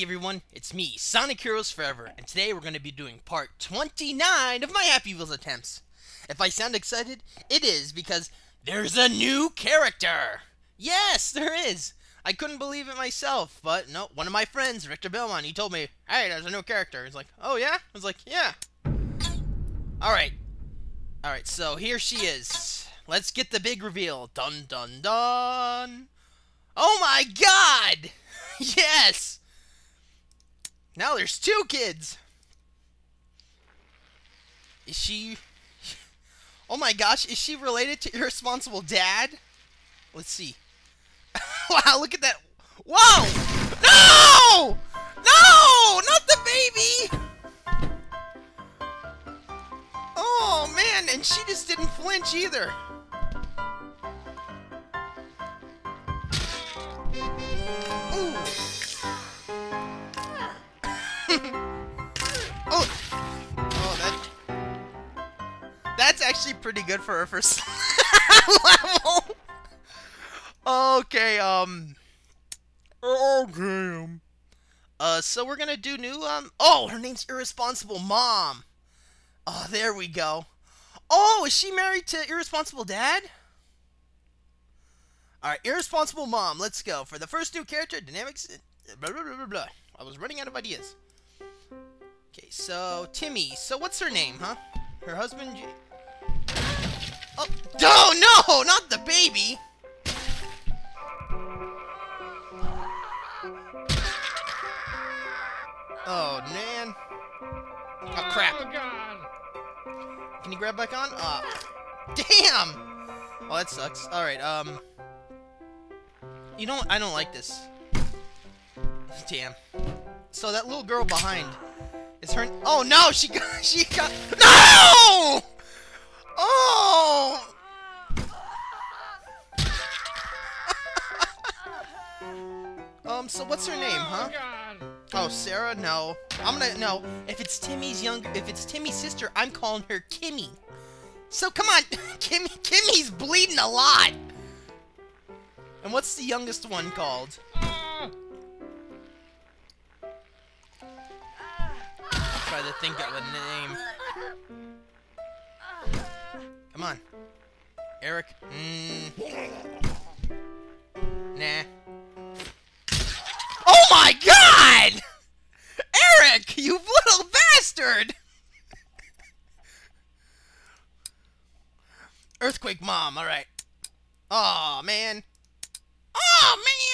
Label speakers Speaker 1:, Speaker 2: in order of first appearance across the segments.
Speaker 1: Everyone, it's me, Sonic Heroes Forever, and today we're going to be doing part 29 of my Happy Wheels attempts. If I sound excited, it is because there's a new character! Yes, there is! I couldn't believe it myself, but no, one of my friends, Richter Belmont, he told me, hey, there's a new character. He's like, oh yeah? I was like, yeah. Alright. Alright, so here she is. Let's get the big reveal. Dun dun dun! Oh my god! yes! Now there's two kids. Is she... Oh my gosh, is she related to irresponsible dad? Let's see. wow, look at that. Whoa! No! No! Not the baby! Oh man, and she just didn't flinch either. That's actually pretty good for her first level. okay, um. Okay, um. Uh, so we're gonna do new, um. Oh, her name's Irresponsible Mom. Oh, there we go. Oh, is she married to Irresponsible Dad? Alright, Irresponsible Mom, let's go. For the first new character, dynamics. Blah, blah, blah, blah, blah. I was running out of ideas. Okay, so Timmy. So what's her name, huh? Her husband. Oh, oh no, not the baby! Oh, man. Oh, crap. Oh, God. Can you grab back on? Uh, damn! Oh, that sucks. Alright, um... You know I don't like this. Damn. So that little girl behind is her... Oh, no! She got... She got... No! Oh! um, so what's her name, huh? Oh, Sarah? No. I'm gonna, no. If it's Timmy's young, if it's Timmy's sister, I'm calling her Kimmy. So come on, Kimmy, Kimmy's bleeding a lot. And what's the youngest one called? Try to think of a name. Come on. Eric. Mm. Nah. Oh my god! Eric, you little bastard! Earthquake mom, alright. oh, man. oh, man!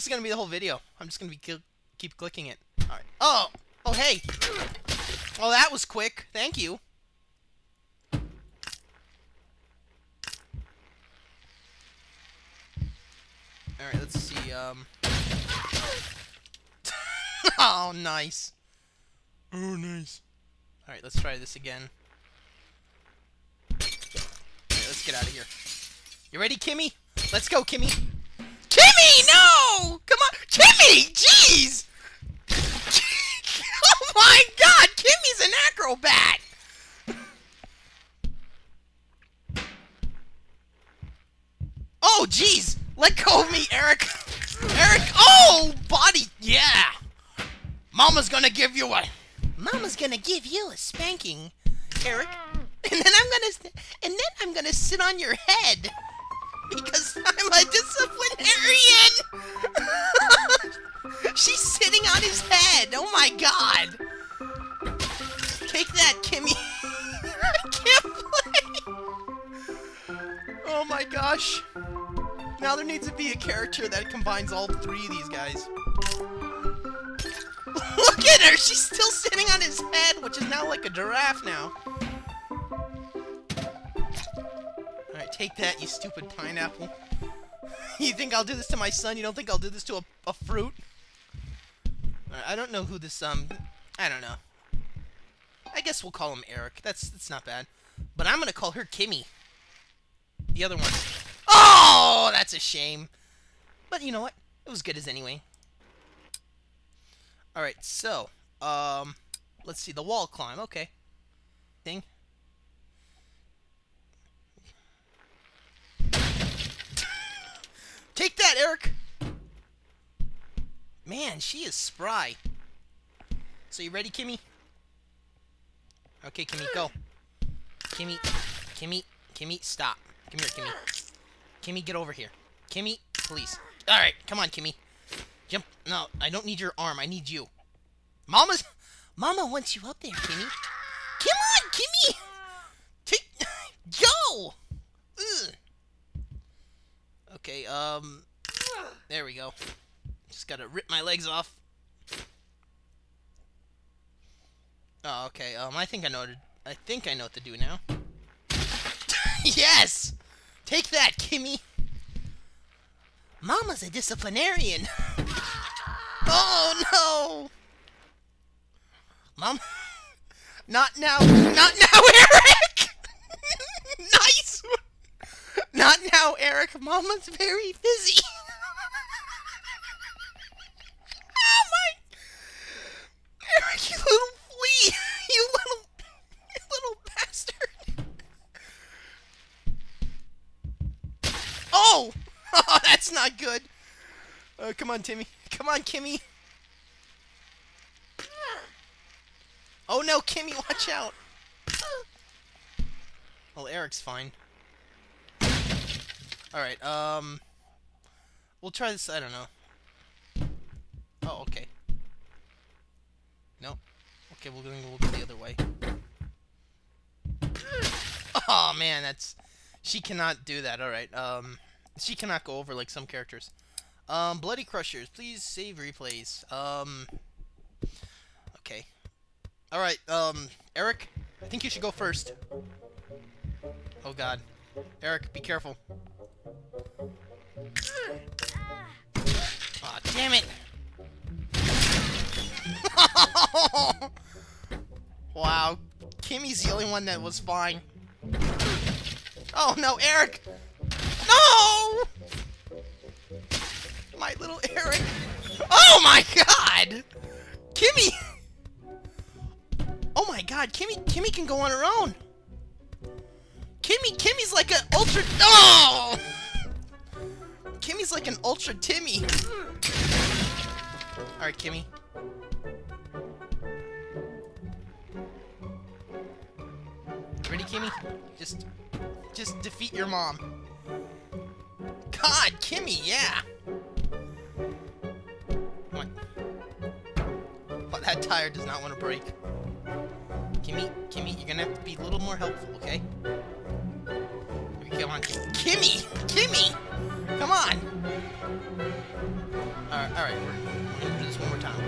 Speaker 1: This is gonna be the whole video. I'm just gonna be keep clicking it. Alright. Oh! Oh, hey! Oh, that was quick. Thank you. Alright, let's see, um... oh, nice. Oh, nice. Alright, let's try this again. let's get out of here. You ready, Kimmy? Let's go, Kimmy. Kimmy, no! Come on! Kimmy! Jeez! oh my god! Kimmy's an acrobat! Oh, jeez! Let go of me, Eric! Eric! Oh! Body! Yeah! Mama's gonna give you a... Mama's gonna give you a spanking, Eric. And then I'm gonna... And then I'm gonna sit on your head. Because I'm a disciplinarian! She's sitting on his head! Oh my god! Take that, Kimmy! I can't play! Oh my gosh. Now there needs to be a character that combines all three of these guys. Look at her! She's still sitting on his head, which is now like a giraffe now. Take that, you stupid pineapple. you think I'll do this to my son? You don't think I'll do this to a, a fruit? Right, I don't know who this, um... I don't know. I guess we'll call him Eric. That's that's not bad. But I'm gonna call her Kimmy. The other one. Oh, that's a shame. But you know what? It was good as anyway. Alright, so, um, let's see, the wall climb, okay. Thing. Take that, Eric! Man, she is spry. So you ready, Kimmy? Okay, Kimmy, go. Kimmy, Kimmy, Kimmy, stop. Come here, Kimmy. Kimmy, get over here. Kimmy, please. Alright, come on, Kimmy. Jump. No, I don't need your arm. I need you. Mama's... Mama wants you up there, Kimmy. Come on, Kimmy! Take... Go! Ugh. Okay, um... There we go. Just gotta rip my legs off. Oh, okay. Um, I think I know. To, I think I know what to do now. yes. Take that, Kimmy. Mama's a disciplinarian. oh no. Mom. Not now. Not now, Eric. nice. Not now, Eric. Mama's very busy. oh my. Eric, you little flea. You little, you little bastard. Oh! Oh, that's not good. Uh, come on, Timmy. Come on, Kimmy. Oh no, Kimmy, watch out. Well, Eric's fine. Alright, um... We'll try this, I don't know. Oh, okay. No. Okay, we're gonna go the other way. Oh man, that's... She cannot do that, alright. Um, she cannot go over like some characters. Um, Bloody Crushers, please save replays. Um, okay. Alright, um, Eric, I think you should go first. Oh god. Eric, be careful. Damn it! wow, Kimmy's the only one that was fine. Oh no, Eric! No! My little Eric. Oh my god! Kimmy! Oh my god, Kimmy Kimmy can go on her own. Kimmy Kimmy's like an ultra Oh! Kimmy's like an ultra Timmy. Alright, Kimmy. Ready, Kimmy? Just just defeat your mom. God, Kimmy, yeah! Come on. That tire does not want to break. Kimmy, Kimmy, you're gonna have to be a little more helpful, okay? Okay, come on, Kimmy! Kimmy! Come on! Alright, alright, we're, gonna do this one more time.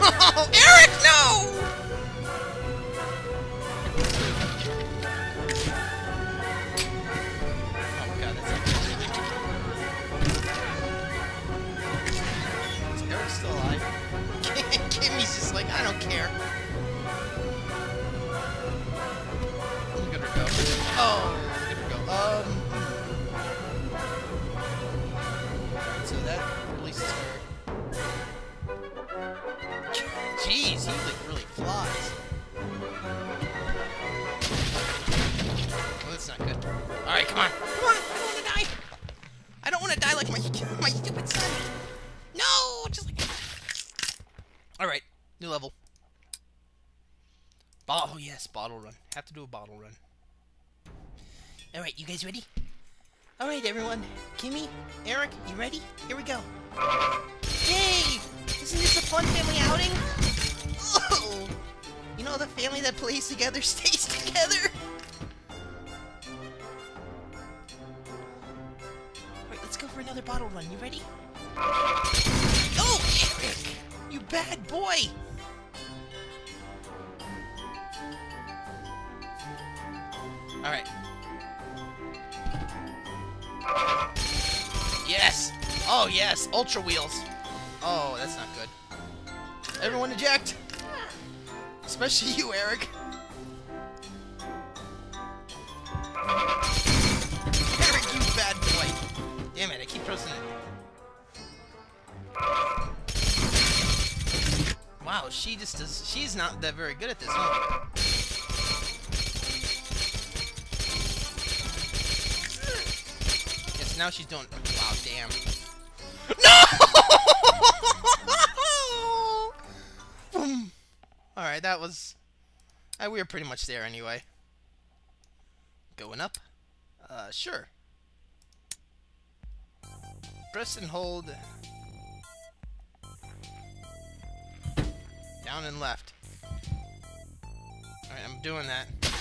Speaker 1: Oh, Eric, Jeez, really flies. Oh, that's not good. All right, come on, come on. I don't want to die. I don't want to die like my my stupid son. No, just like. All right. New level. Oh, yes, bottle run. Have to do a bottle run. Alright, you guys ready? Alright, everyone. Kimmy, Eric, you ready? Here we go. Yay! Isn't this a fun family outing? Know, the family that plays together stays together! Alright, let's go for another bottle run. You ready? Oh, Eric! You bad boy! Alright. Yes! Oh, yes! Ultra wheels! Oh, that's not good. Everyone eject! especially you, Eric. Eric, you bad boy. Damn it, I keep pressing it. Wow, she just does... She's not that very good at this, huh? Yes, now she's doing... Wow, damn. No! That was. Uh, we were pretty much there anyway. Going up. Uh, sure. Press and hold. Down and left. Alright, I'm doing that.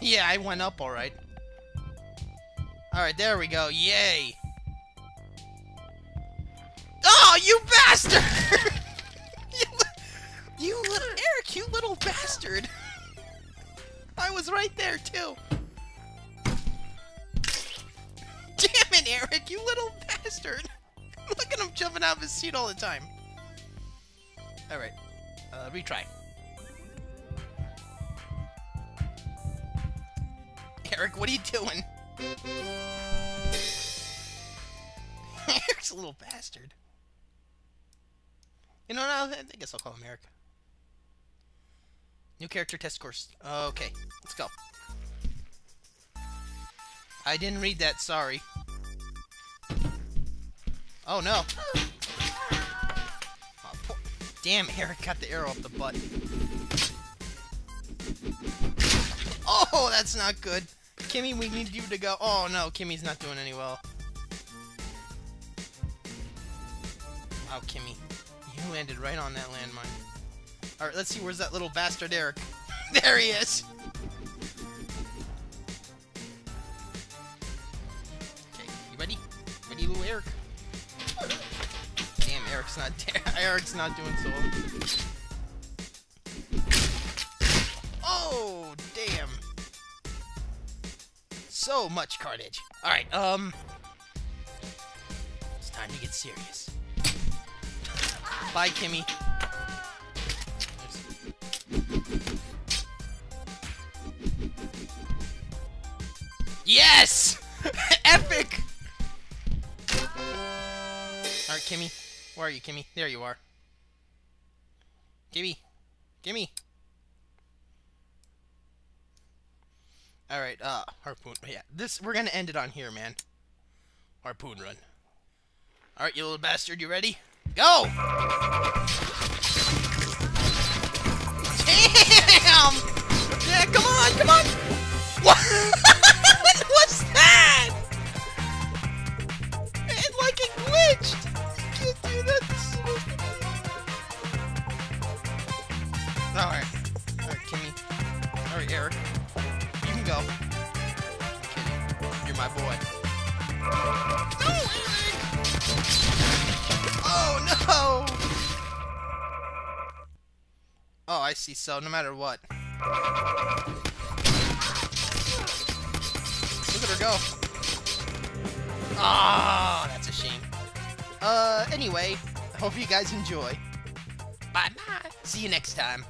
Speaker 1: yeah, I went up alright. Alright, there we go. Yay! Oh, you bastard! you, little Eric, you little bastard! I was right there too. Damn it, Eric, you little bastard! Look at him jumping out of his seat all the time. Alright, uh, retry. Eric, what are you doing? Eric's a little bastard. You know, no, I guess I'll call him Eric. New character test course. Okay, let's go. I didn't read that, sorry. Oh no. Oh. Damn, Eric got the arrow up the butt. Oh, that's not good. Kimmy, we need you to go. Oh no, Kimmy's not doing any well. Wow, Kimmy. You landed right on that landmine. Alright, let's see, where's that little bastard Eric? there he is! Okay, you ready? Ready, little Eric? Damn, Eric's not Eric's not doing so well. Oh, damn. So much carnage. Alright, um... It's time to get serious. Bye, Kimmy. Yes! Epic! Alright, Kimmy. Where are you, Kimmy? There you are. Kimmy. Kimmy. Alright, uh, harpoon. Yeah, this, we're gonna end it on here, man. Harpoon run. Alright, you little bastard, you ready? Go! Damn! Oh, I see. So, no matter what. Look at her go. Ah, oh, that's a shame. Uh, anyway, hope you guys enjoy. Bye-bye. See you next time.